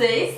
vocês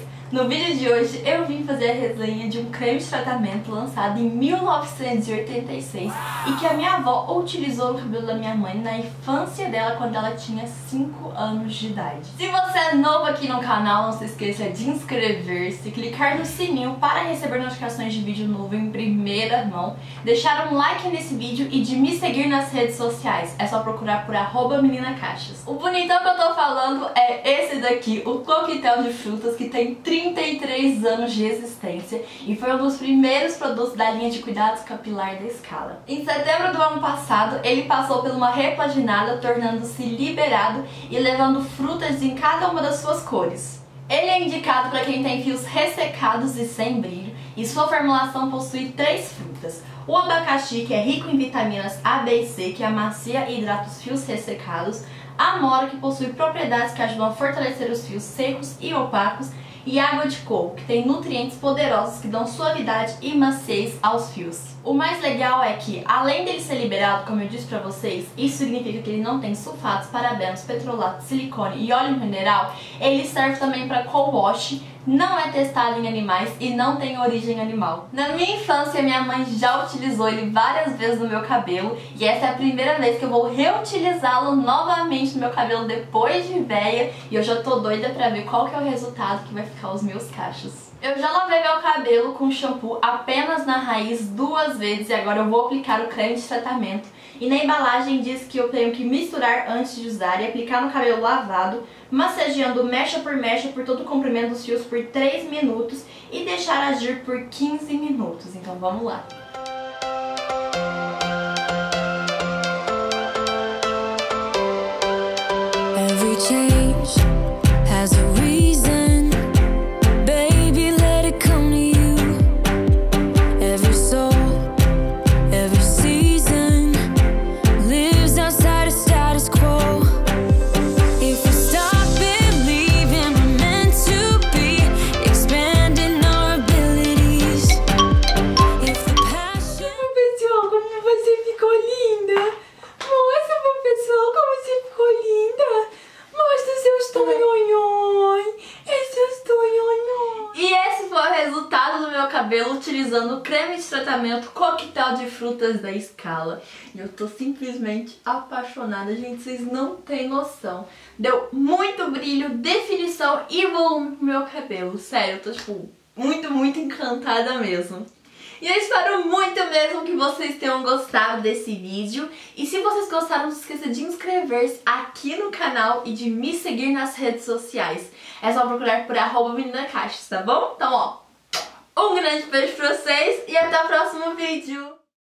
resenha de um creme de tratamento lançado em 1986 e que a minha avó utilizou no cabelo da minha mãe na infância dela quando ela tinha 5 anos de idade. Se você é novo aqui no canal, não se esqueça de inscrever-se, clicar no sininho para receber notificações de vídeo novo em primeira mão, deixar um like nesse vídeo e de me seguir nas redes sociais. É só procurar por arroba meninacaixas. O bonitão que eu tô falando é esse daqui, o coquetel de frutas, que tem 33 anos de existência e foi um dos primeiros produtos da linha de cuidados capilar da Scala. Em setembro do ano passado, ele passou por uma repaginada, tornando-se liberado e levando frutas em cada uma das suas cores. Ele é indicado para quem tem fios ressecados e sem brilho, e sua formulação possui três frutas. O abacaxi, que é rico em vitaminas A, B e C, que amacia e hidrata os fios ressecados. Amora, que possui propriedades que ajudam a fortalecer os fios secos e opacos e água de coco, que tem nutrientes poderosos que dão suavidade e maciez aos fios. O mais legal é que, além dele ser liberado, como eu disse pra vocês, isso significa que ele não tem sulfatos, parabenos, petrolato, silicone e óleo mineral, ele serve também para co-wash, não é testado em animais e não tem origem animal. Na minha infância, minha mãe já utilizou ele várias vezes no meu cabelo e essa é a primeira vez que eu vou reutilizá-lo novamente no meu cabelo depois de véia e eu já tô doida pra ver qual que é o resultado que vai ficar os meus cachos. Eu já lavei meu cabelo com shampoo apenas na raiz duas vezes e agora eu vou aplicar o creme de tratamento. E na embalagem diz que eu tenho que misturar antes de usar e aplicar no cabelo lavado, massageando mecha por mecha por todo o comprimento dos fios por 3 minutos e deixar agir por 15 minutos. Então vamos lá. Every change cabelo utilizando creme de tratamento coquetel de frutas da Scala. E eu tô simplesmente apaixonada, gente, vocês não têm noção. Deu muito brilho, definição e volume pro meu cabelo. Sério, eu tô, tipo, muito, muito encantada mesmo. E eu espero muito mesmo que vocês tenham gostado desse vídeo. E se vocês gostaram, não se esqueça de inscrever-se aqui no canal e de me seguir nas redes sociais. É só procurar por arroba tá bom? Então, ó, um grande beijo pra vocês e até o próximo vídeo!